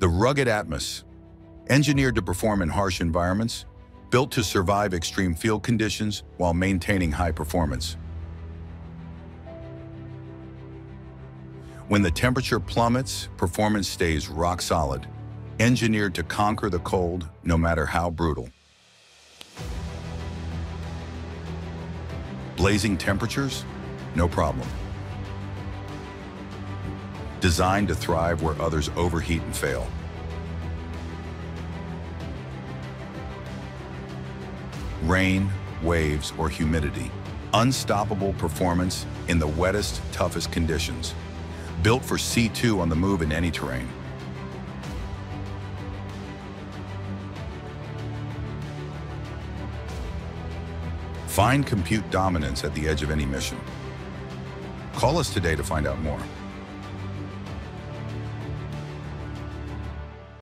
The rugged Atmos, engineered to perform in harsh environments, built to survive extreme field conditions while maintaining high performance. When the temperature plummets, performance stays rock solid, engineered to conquer the cold no matter how brutal. Blazing temperatures? No problem. Designed to thrive where others overheat and fail. Rain, waves, or humidity. Unstoppable performance in the wettest, toughest conditions. Built for C2 on the move in any terrain. Find compute dominance at the edge of any mission. Call us today to find out more.